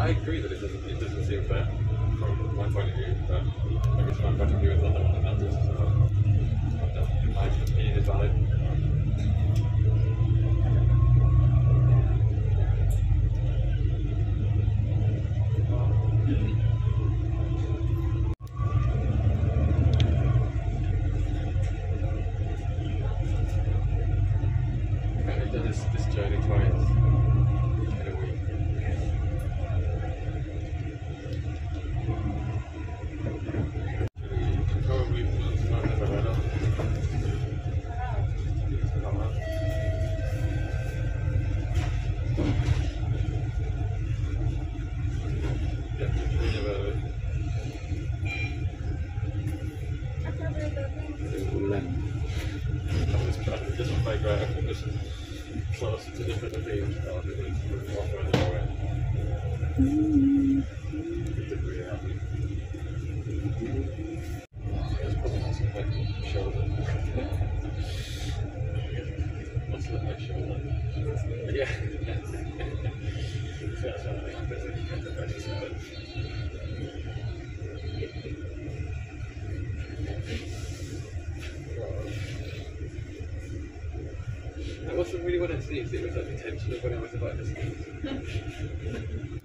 I agree that it doesn't, it doesn't seem fair from my point of view, but I guess my point of view is one that matters. So uh, my opinion is valid. This, this journey closer to different themes rather than it was like the of when I was about to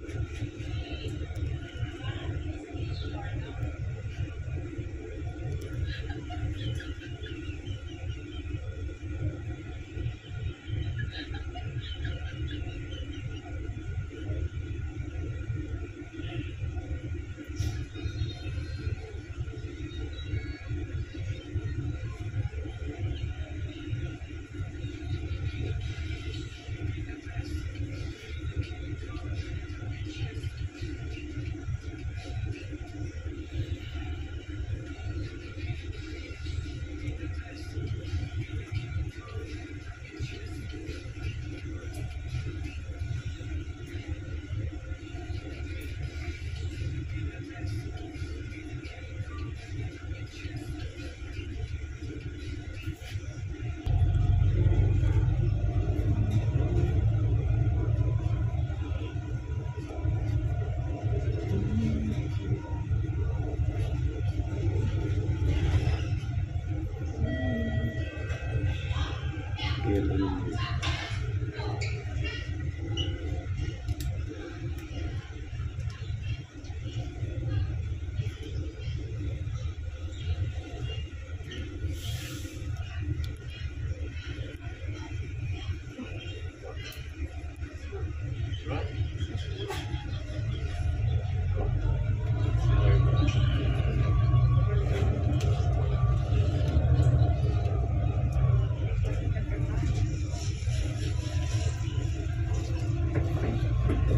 see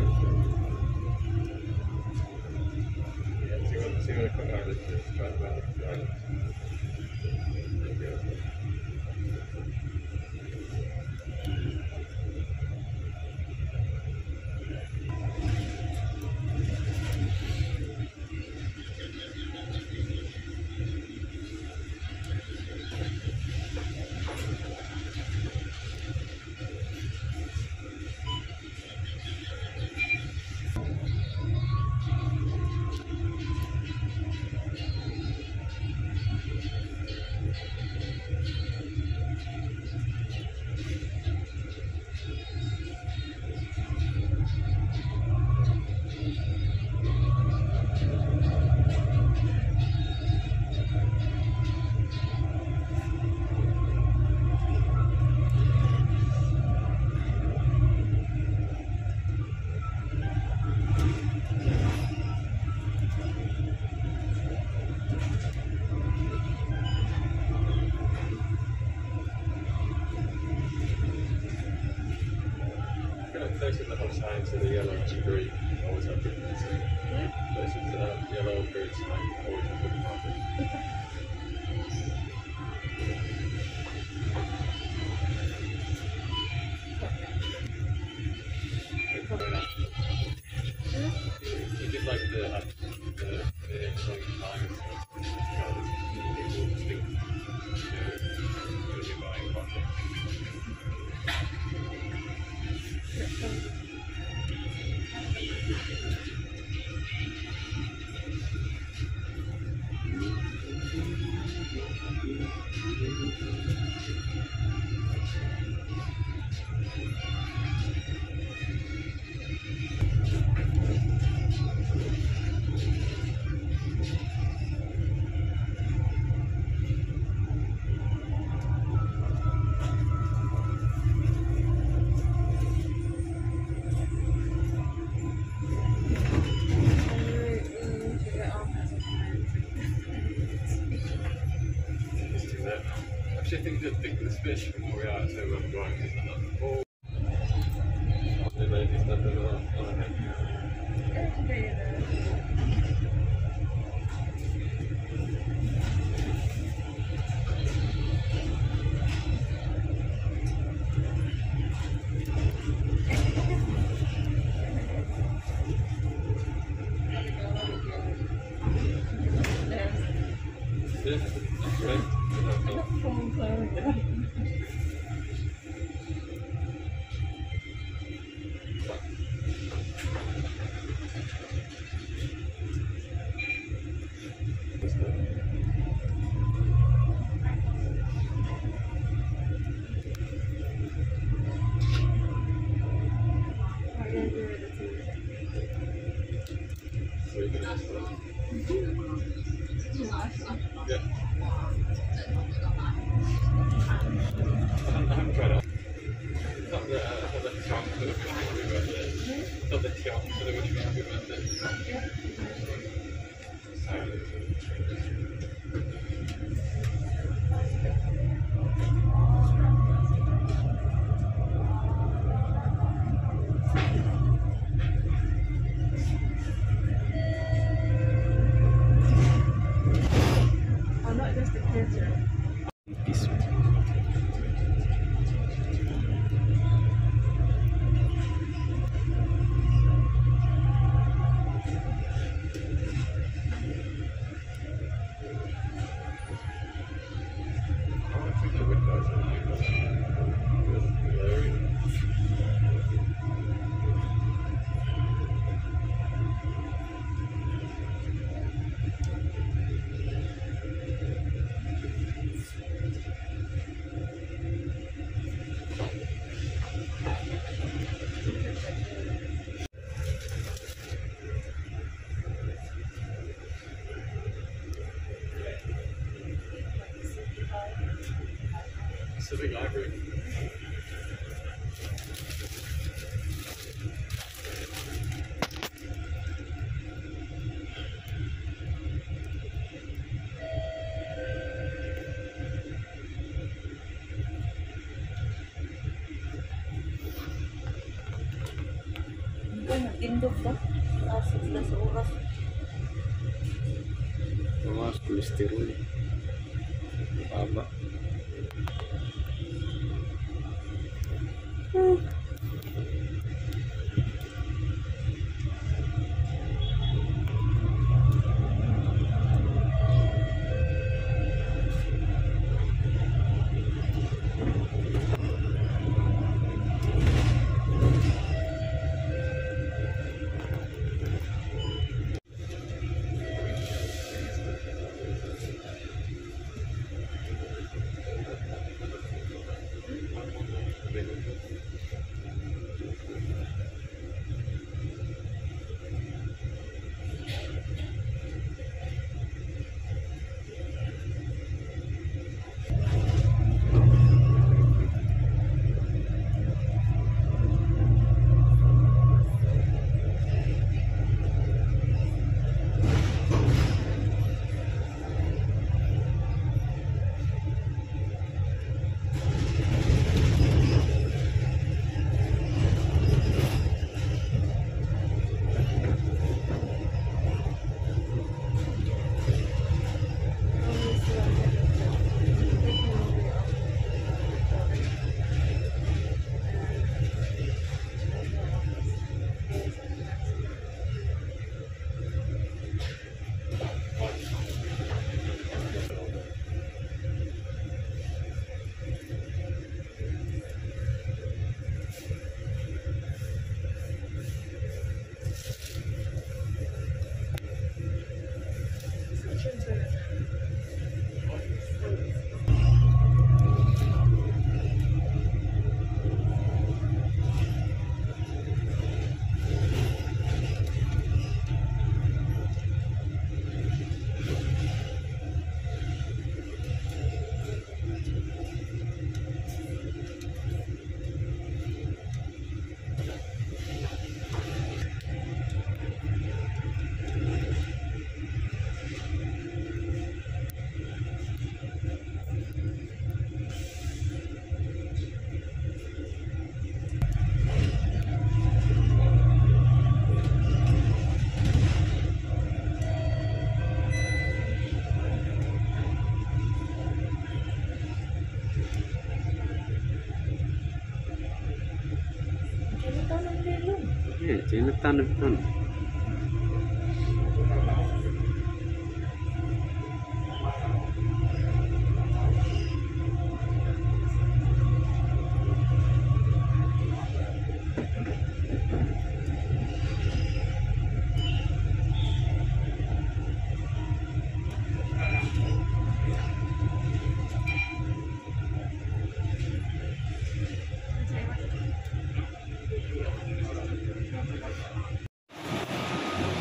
what, see what Feel like places signs to the yellow and green always have uh, good marketing. Places that yellow and green signs always have good actually, I think the biggest fish fish more out there when I'm going. Oh. inducto, las, las. No más colesterol. 真的干了，干了。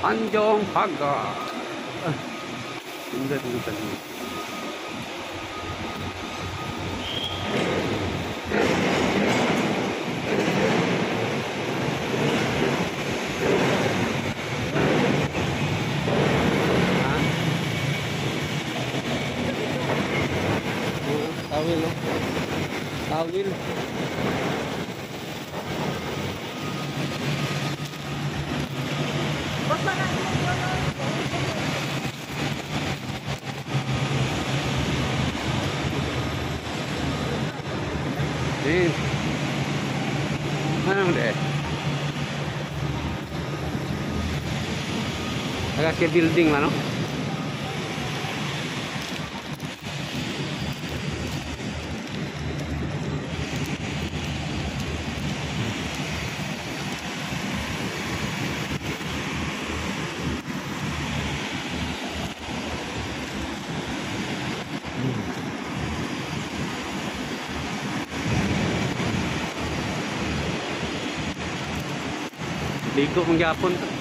안정화가 근데 동사님 Tawil, no? Tawil. Eh. Ano deh? Agak ke building lah? Ligo mong gyapon.